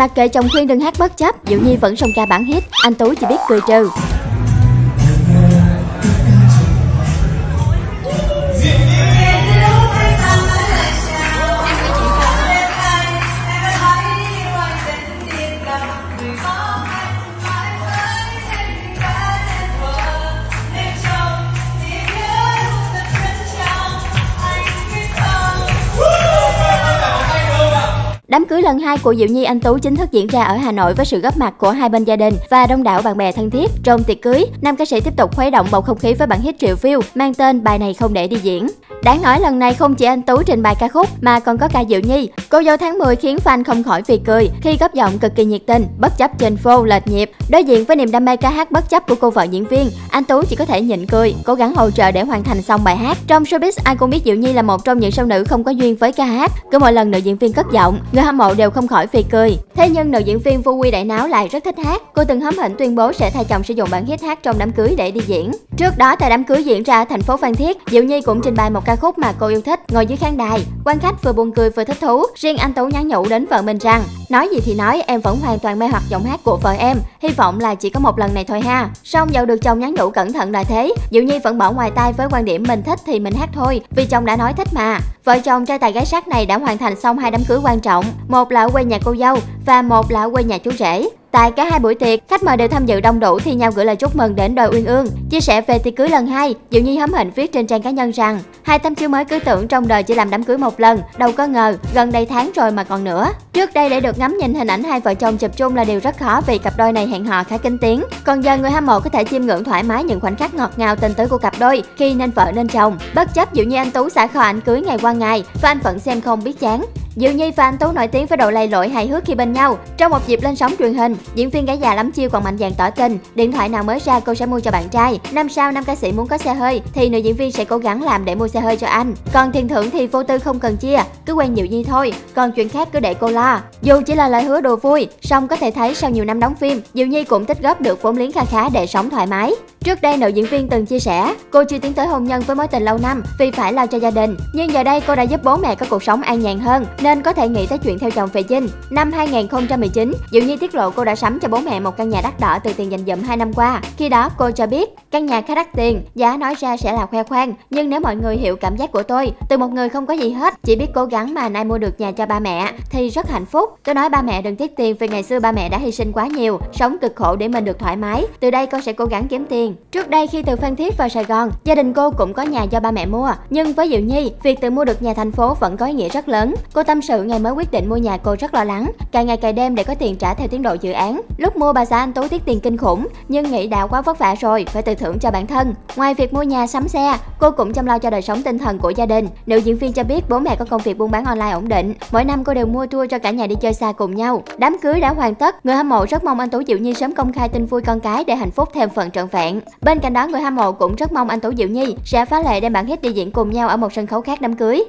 Mặc kệ chồng khuyên đừng hát bất chấp, Diệu Nhi vẫn song ca bản hit, anh Tú chỉ biết cười trừ. Đám cưới lần hai của Diệu Nhi Anh Tú chính thức diễn ra ở Hà Nội với sự góp mặt của hai bên gia đình và đông đảo bạn bè thân thiết. Trong tiệc cưới, nam ca sĩ tiếp tục khuấy động bầu không khí với bản hit triệu view mang tên bài này không để đi diễn. Đáng nói lần này không chỉ anh Tú trình bày ca khúc mà còn có ca Diệu Nhi. Cô dâu tháng 10 khiến fan không khỏi phì cười khi góp giọng cực kỳ nhiệt tình, bất chấp trên phô lệch nhịp. Đối diện với niềm đam mê ca hát bất chấp của cô vợ diễn viên, anh Tú chỉ có thể nhịn cười, cố gắng hỗ trợ để hoàn thành xong bài hát. Trong showbiz, ai cũng biết Diệu Nhi là một trong những sao nữ không có duyên với ca hát. Cứ mỗi lần nữ diễn viên cất giọng, người hâm mộ đều không khỏi phì cười. Thế nhưng nữ diễn viên Vu Quy Đại Náo lại rất thích hát. Cô từng hấm hỉnh tuyên bố sẽ thay chồng sử dụng bản hit hát trong đám cưới để đi diễn. Trước đó tại đám cưới diễn ra ở thành phố Phan Thiết, Diệu Nhi cũng trình bày một ca khúc mà cô yêu thích, ngồi dưới khán đài. Quan khách vừa buồn cười vừa thích thú. Riêng anh Tú nhắn nhủ đến vợ mình rằng, nói gì thì nói, em vẫn hoàn toàn mê hoặc giọng hát của vợ em. Hy vọng là chỉ có một lần này thôi ha. Song dầu được chồng nhắn nhủ cẩn thận là thế, Diệu Nhi vẫn bỏ ngoài tai với quan điểm mình thích thì mình hát thôi, vì chồng đã nói thích mà. Vợ chồng trai tài gái sắc này đã hoàn thành xong hai đám cưới quan trọng, một là ở quê nhà cô dâu và một là ở quê nhà chú rể. Tại cả hai buổi tiệc, khách mời đều tham dự đông đủ thi nhau gửi lời chúc mừng đến đôi Uyên Ương. Chia sẻ về tiệc cưới lần hai, Diệu Nhi hấm hỉnh viết trên trang cá nhân rằng hai tấm chiếu mới cứ tưởng trong đời chỉ làm đám cưới một lần, đâu có ngờ gần đây tháng rồi mà còn nữa. Trước đây để được ngắm nhìn hình ảnh hai vợ chồng chụp chung là điều rất khó vì cặp đôi này hẹn hò khá kinh tiếng. Còn giờ người hâm mộ có thể chiêm ngưỡng thoải mái những khoảnh khắc ngọt ngào tình tứ của cặp đôi khi nên vợ nên chồng. Bất chấp Diệu Nhi anh Tú xả kho ảnh cưới ngày qua ngày, và anh vẫn xem không biết chán. Diệu Nhi và anh Tú nổi tiếng với độ lầy lội hài hước khi bên nhau. Trong một dịp lên sóng truyền hình, diễn viên gái già lắm chiêu còn mạnh dạn tỏ tình. Điện thoại nào mới ra cô sẽ mua cho bạn trai. Năm sau nam ca sĩ muốn có xe hơi thì nữ diễn viên sẽ cố gắng làm để mua xe hơi cho anh. Còn tiền thưởng thì vô tư không cần chia, cứ quen Diệu Nhi thôi. Còn chuyện khác cứ để cô lo. Dù chỉ là lời hứa đồ vui, song có thể thấy sau nhiều năm đóng phim, Diệu Nhi cũng tích góp được vốn liếng kha khá để sống thoải mái. Trước đây nữ diễn viên từng chia sẻ, cô chưa tiến tới hôn nhân với mối tình lâu năm vì phải lo cho gia đình. Nhưng giờ đây cô đã giúp bố mẹ có cuộc sống an nhàn hơn nên có thể nghĩ tới chuyện theo chồng về dinh. Năm 2019, Diệu Nhi tiết lộ cô đã sắm cho bố mẹ một căn nhà đắt đỏ từ tiền dành dụm 2 năm qua. Khi đó cô cho biết, căn nhà khá đắt tiền, giá nói ra sẽ là khoe khoang, nhưng nếu mọi người hiểu cảm giác của tôi, từ một người không có gì hết, chỉ biết cố gắng mà nay mua được nhà cho ba mẹ thì rất hạnh phúc. Tôi nói ba mẹ đừng tiếc tiền vì ngày xưa ba mẹ đã hy sinh quá nhiều, sống cực khổ để mình được thoải mái. Từ đây con sẽ cố gắng kiếm tiền. Trước đây khi từ Phan Thiết vào Sài Gòn, gia đình cô cũng có nhà do ba mẹ mua, nhưng với Diệu Nhi, việc tự mua được nhà thành phố vẫn có ý nghĩa rất lớn. Cô tâm sự ngày mới quyết định mua nhà cô rất lo lắng, cày ngày cày đêm để có tiền trả theo tiến độ dự án. Lúc mua bà xã anh Tú tiết tiền kinh khủng, nhưng nghĩ đã quá vất vả rồi, phải tự thưởng cho bản thân. Ngoài việc mua nhà sắm xe, cô cũng chăm lo cho đời sống tinh thần của gia đình. Nữ diễn viên cho biết bố mẹ có công việc buôn bán online ổn định, mỗi năm cô đều mua tour cho cả nhà đi chơi xa cùng nhau. Đám cưới đã hoàn tất, người hâm mộ rất mong anh Tú Diệu Nhi sớm công khai tin vui con cái để hạnh phúc thêm phần trọn vẹn. Bên cạnh đó, người hâm mộ cũng rất mong anh Tú Diệu Nhi sẽ phá lệ đem bản hit đi diễn cùng nhau ở một sân khấu khác đám cưới.